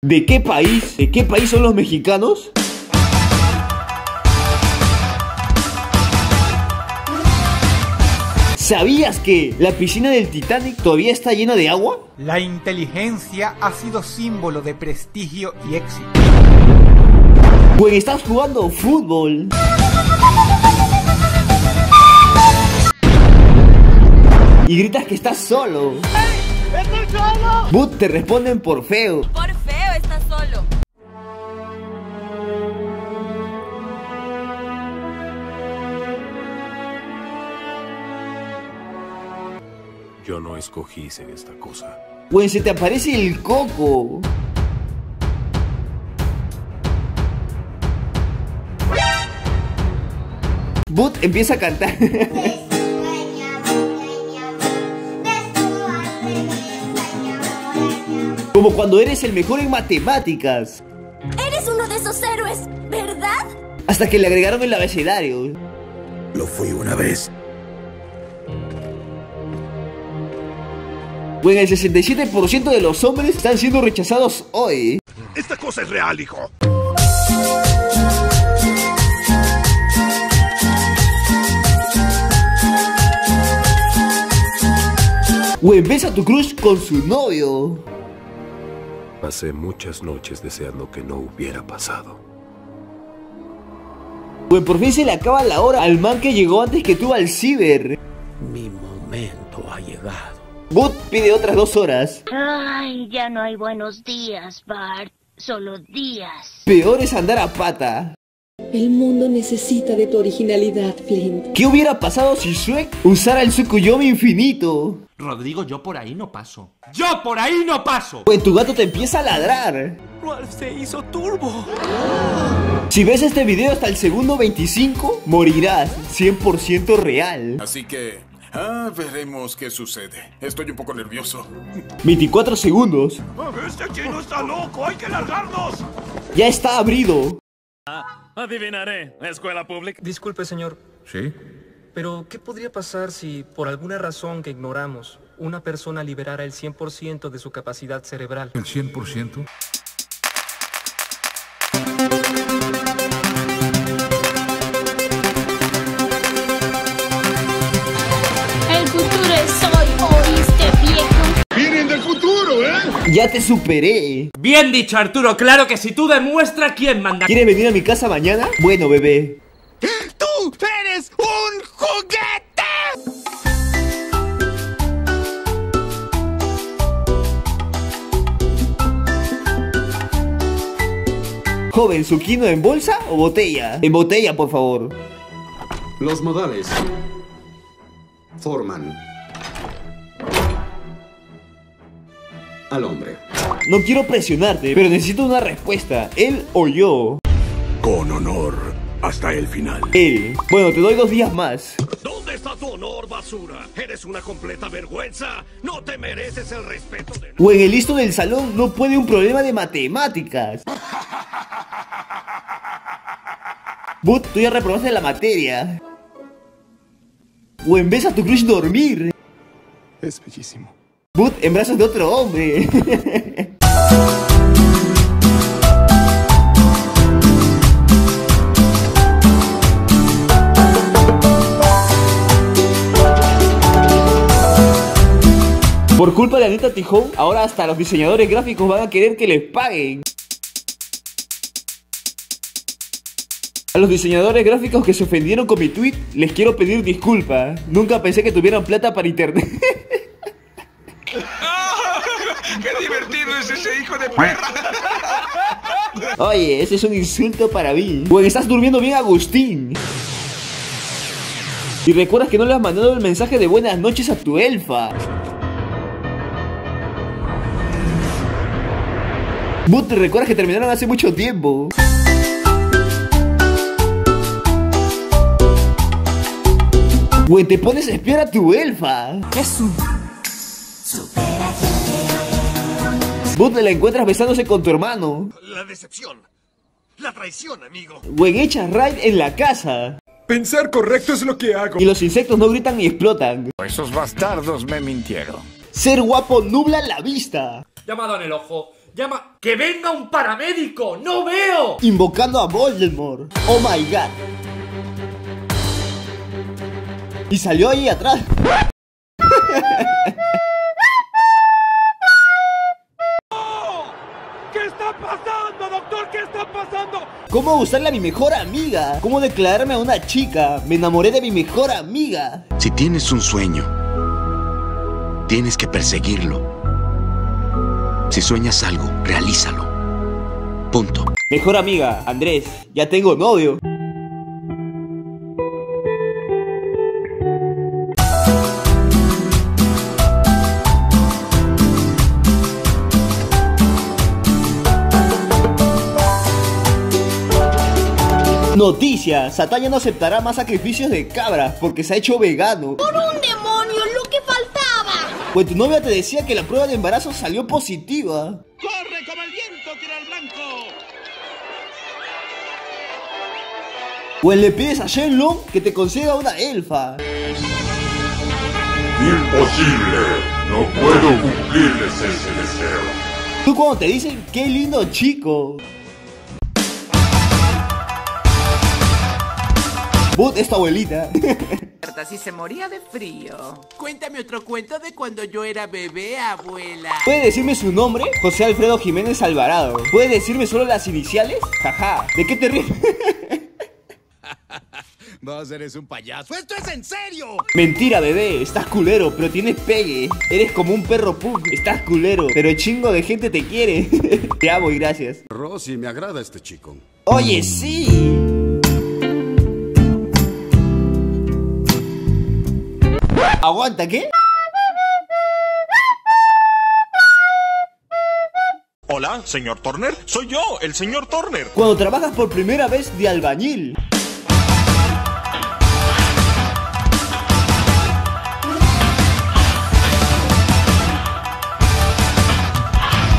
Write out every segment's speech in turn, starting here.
¿De qué país? ¿De qué país son los mexicanos? ¿Sabías que la piscina del Titanic todavía está llena de agua? La inteligencia ha sido símbolo de prestigio y éxito. Pues estás jugando fútbol. Y gritas que estás solo. ¡Estoy solo! But te responden por feo. Por Yo no escogí ser esta cosa. Pues se te aparece el coco. But empieza a cantar. Como cuando eres el mejor en matemáticas. Eres uno de esos héroes, ¿verdad? Hasta que le agregaron el abecedario. Lo fui una vez. Bueno, el 67% de los hombres están siendo rechazados hoy. Esta cosa es real, hijo. Güey, ves a tu crush con su novio. Pasé muchas noches deseando que no hubiera pasado. Güey, por fin se le acaba la hora al man que llegó antes que tú al ciber. Mi momento ha llegado. But pide otras dos horas. Ay, ya no hay buenos días, Bart. Solo días. Peor es andar a pata. El mundo necesita de tu originalidad, Flint. ¿Qué hubiera pasado si Shrek usara el Tsukuyomi infinito? Rodrigo, yo por ahí no paso. ¡Yo por ahí no paso! Pues tu gato te empieza a ladrar. Ralph se hizo turbo. Si ves este video hasta el segundo 25, morirás. 100% real. Así que, ah, veremos qué sucede. Estoy un poco nervioso. 24 segundos. ¡Este chino está loco! ¡Hay que largarnos! Ya está abrido. Adivinaré. ¿Escuela pública? Disculpe, señor. ¿Sí? Pero, ¿qué podría pasar si, por alguna razón que ignoramos, una persona liberara el 100% de su capacidad cerebral? ¿El 100%? Ya te superé. Bien dicho, Arturo. Claro que si tú demuestras quién manda. ¿Quieres venir a mi casa mañana? Bueno, bebé. ¡Tú eres un juguete! Joven, ¿suquino en bolsa o botella? En botella, por favor. Los modales forman al hombre. No quiero presionarte, pero necesito una respuesta. ¿Él o yo? Con honor, hasta el final. Él. Bueno, te doy dos días más. ¿Dónde está tu honor, basura? Eres una completa vergüenza. No te mereces el respeto de... O en el listo del salón no puede un problema de matemáticas. But, tú ya reprobaste la materia. O en vez a tu crush dormir. Es bellísimo. En brazos de otro hombre. Por culpa de Anita Tijón, ahora hasta los diseñadores gráficos van a querer que les paguen. A los diseñadores gráficos que se ofendieron con mi tweet, les quiero pedir disculpas. Nunca pensé que tuvieran plata para internet. ¡Qué divertido es ese hijo de perra! Oye, ese es un insulto para mí. Pues estás durmiendo bien, Agustín. Y recuerdas que no le has mandado el mensaje de buenas noches a tu elfa. But, ¿te recuerdas que terminaron hace mucho tiempo? Güey, te pones a espiar a tu elfa. Es un... But, la encuentras besándose con tu hermano. La decepción. La traición, amigo. Echas raid en la casa. Pensar correcto es lo que hago. Y los insectos no gritan ni explotan. Esos bastardos me mintieron. Ser guapo nubla la vista. Llamado en el ojo. Llama... ¡Que venga un paramédico! ¡No veo! Invocando a Voldemort. Oh my god. Y salió ahí atrás. doctor? ¿Qué está pasando? ¿Cómo gustarle a mi mejor amiga? ¿Cómo declararme a una chica? Me enamoré de mi mejor amiga. Si tienes un sueño, tienes que perseguirlo. Si sueñas algo, realízalo. Punto. Mejor amiga, Andrés, ya tengo novio. Noticia, Satán ya no aceptará más sacrificios de cabras porque se ha hecho vegano. ¡Por un demonio, lo que faltaba! Pues tu novia te decía que la prueba de embarazo salió positiva. ¡Corre como el viento, tira al blanco! Pues le pides a Shenlong que te consiga una elfa. Imposible. No puedo cumplirles ese deseo. Tú cuando te dicen, qué lindo chico. Es tu abuelita. Si se moría de frío. Cuéntame otro cuento de cuando yo era bebé, abuela. ¿Puede decirme su nombre? José Alfredo Jiménez Alvarado. ¿Puede decirme solo las iniciales? Jaja. ¿De qué te ríes? Vos eres un payaso. ¡Esto es en serio! Mentira, bebé. Estás culero, pero tienes pegue. Eres como un perro pug. Estás culero, pero chingo de gente te quiere. te amo y gracias. Rosy, me agrada este chico. Oye, sí. Aguanta, ¿qué? Hola, señor Turner. Soy yo, el señor Turner. Cuando trabajas por primera vez de albañil.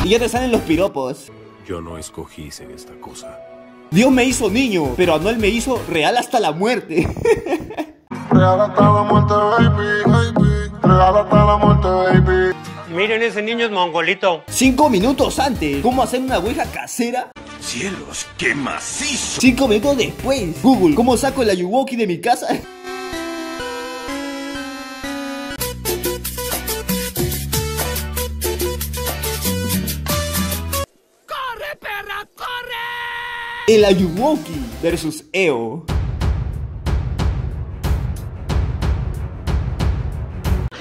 Y ya te salen los piropos. Yo no escogí ser esta cosa. Dios me hizo niño, pero Anuel me hizo real hasta la muerte. Real hasta la muerte, baby, baby. Real hasta la muerte, baby. Miren, ese niño es mongolito. Cinco minutos antes, ¿cómo hacer una ouija casera? ¡Cielos, qué macizo! Cinco minutos después, Google, ¿cómo saco el Ayuwoki de mi casa? ¡Corre, perra, corre! El Ayuwoki versus EO.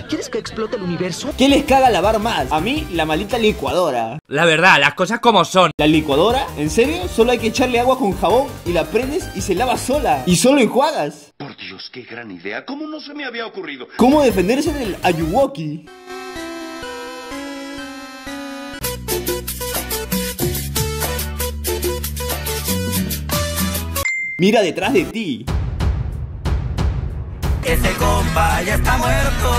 ¿Quieres que explote el universo? ¿Qué les caga lavar más? A mí, la maldita licuadora. La verdad, las cosas como son. ¿La licuadora? ¿En serio? Solo hay que echarle agua con jabón y la prendes y se lava sola. Y solo enjuagas. Por Dios, qué gran idea. ¿Cómo no se me había ocurrido? ¿Cómo defenderse del Ayuwoki? Mira detrás de ti. Ese compa ya está muerto.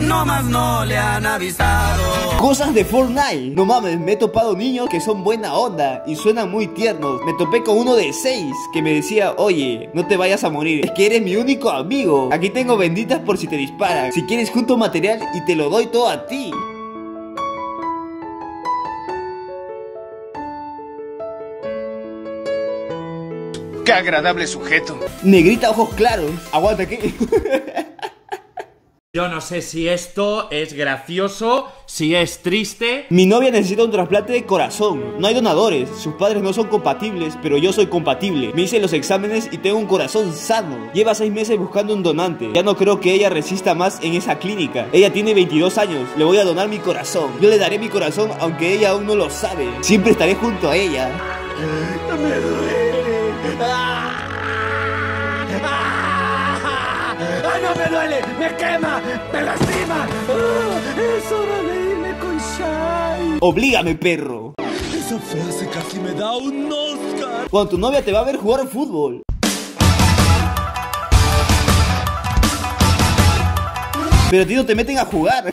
No más no le han avisado. Cosas de Fortnite. No mames, me he topado niños que son buena onda y suenan muy tiernos. Me topé con uno de 6 que me decía, oye, no te vayas a morir. Es que eres mi único amigo. Aquí tengo benditas por si te disparan. Si quieres junto material y te lo doy todo a ti. ¡Qué agradable sujeto! Negrita ojos claros. Aguanta, ¿qué? Yo no sé si esto es gracioso, si es triste. Mi novia necesita un trasplante de corazón. No hay donadores. Sus padres no son compatibles, pero yo soy compatible. Me hice los exámenes y tengo un corazón sano. Lleva seis meses buscando un donante. Ya no creo que ella resista más en esa clínica. Ella tiene 22 años. Le voy a donar mi corazón. Yo le daré mi corazón aunque ella aún no lo sabe. Siempre estaré junto a ella. Duele. ¡Ah! ¡Ay, no me duele! ¡Me quema! ¡Me lastima! ¡Ah! ¡Es hora de irme con Shai! Oblígame, perro. Esa frase casi me da un Oscar. Cuando tu novia te va a ver jugar fútbol. Pero no te meten a jugar.